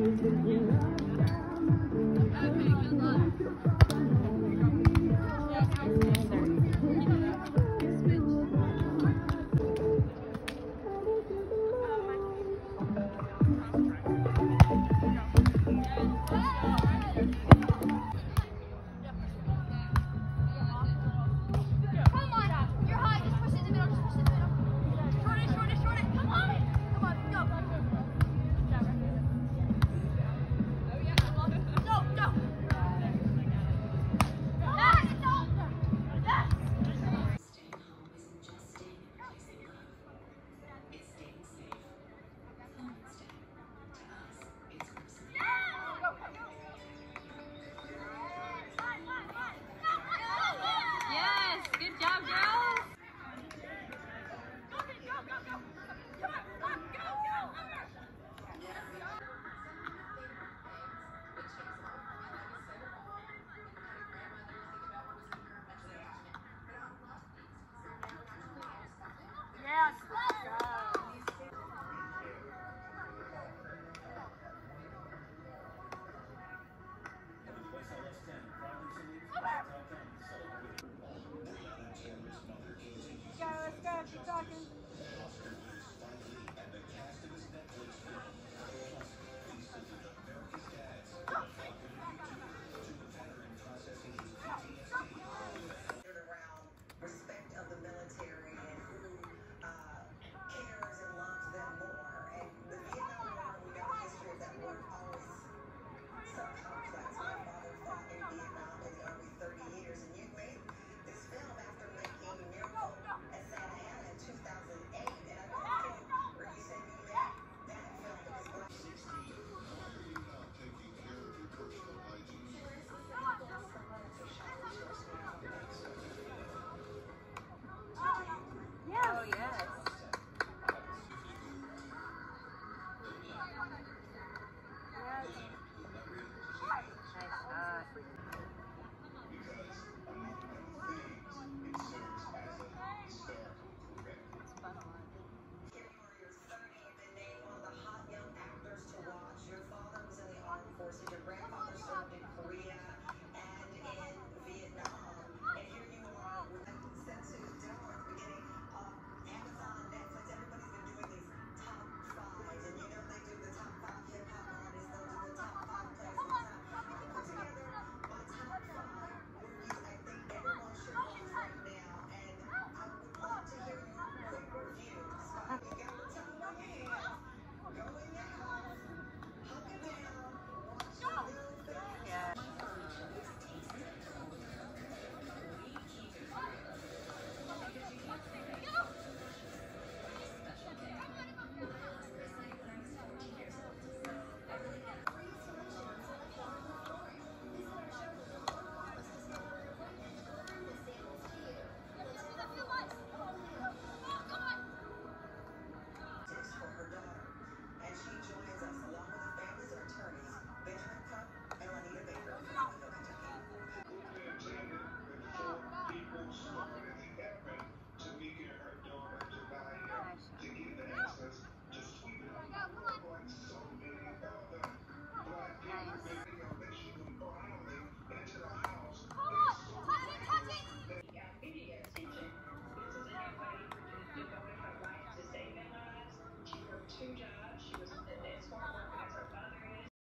Okay, good luck. Dragons.